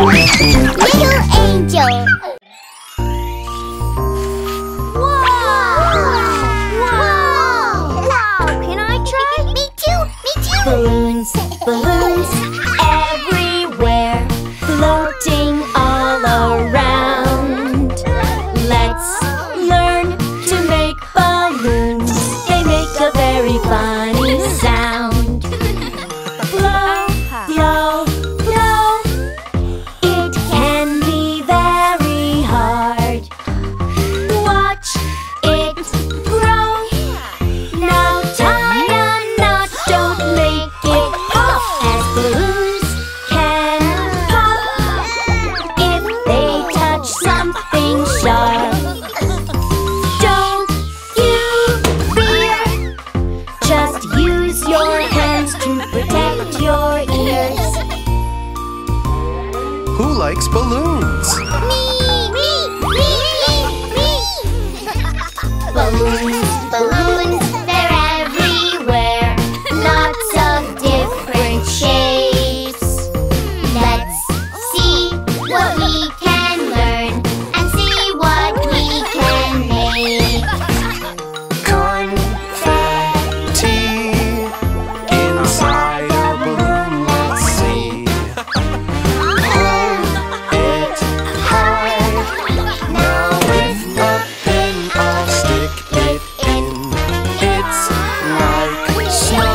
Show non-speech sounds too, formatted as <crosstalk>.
Little angel. Whoa. Whoa. Whoa. Can I try? Me too. Me too. Balloons. Balloons. <laughs> Who likes balloons? Me! snow.